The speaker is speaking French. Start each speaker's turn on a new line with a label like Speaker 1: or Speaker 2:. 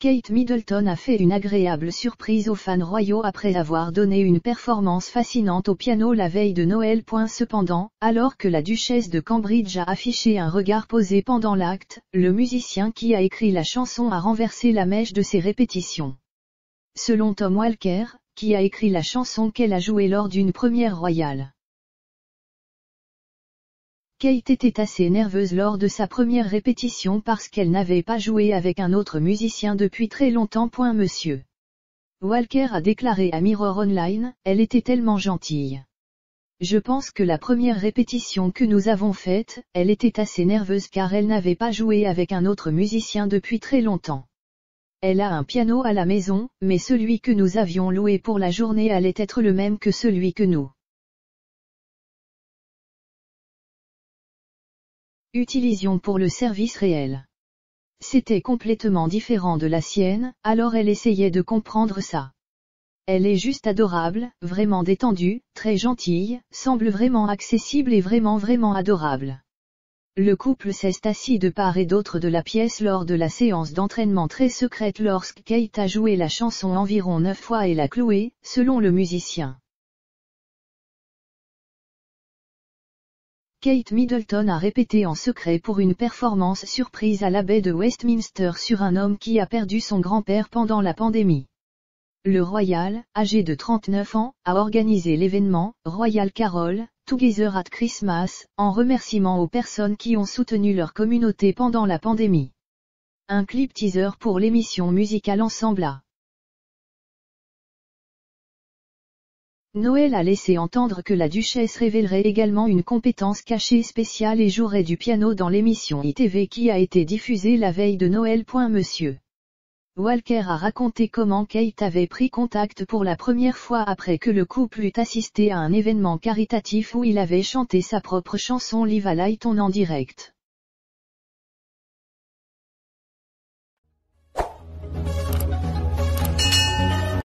Speaker 1: Kate Middleton a fait une agréable surprise aux fans royaux après avoir donné une performance fascinante au piano la veille de Noël. Cependant, alors que la duchesse de Cambridge a affiché un regard posé pendant l'acte, le musicien qui a écrit la chanson a renversé la mèche de ses répétitions. Selon Tom Walker, qui a écrit la chanson qu'elle a jouée lors d'une première royale. Kate était assez nerveuse lors de sa première répétition parce qu'elle n'avait pas joué avec un autre musicien depuis très longtemps. Monsieur Walker a déclaré à Mirror Online, elle était tellement gentille. Je pense que la première répétition que nous avons faite, elle était assez nerveuse car elle n'avait pas joué avec un autre musicien depuis très longtemps. Elle a un piano à la maison, mais celui que nous avions loué pour la journée allait être le même que celui que nous utilisions pour le service réel. C'était complètement différent de la sienne, alors elle essayait de comprendre ça. Elle est juste adorable, vraiment détendue, très gentille, semble vraiment accessible et vraiment vraiment adorable. Le couple s'est assis de part et d'autre de la pièce lors de la séance d'entraînement très secrète lorsque Kate a joué la chanson environ neuf fois et l'a clouée, selon le musicien. Kate Middleton a répété en secret pour une performance surprise à la baie de Westminster sur un homme qui a perdu son grand-père pendant la pandémie. Le Royal, âgé de 39 ans, a organisé l'événement Royal Carol, Together at Christmas, en remerciement aux personnes qui ont soutenu leur communauté pendant la pandémie. Un clip teaser pour l'émission musicale Ensemble à Noël a laissé entendre que la duchesse révélerait également une compétence cachée spéciale et jouerait du piano dans l'émission ITV qui a été diffusée la veille de Noël. Monsieur Walker a raconté comment Kate avait pris contact pour la première fois après que le couple eut assisté à un événement caritatif où il avait chanté sa propre chanson Live a Light en direct.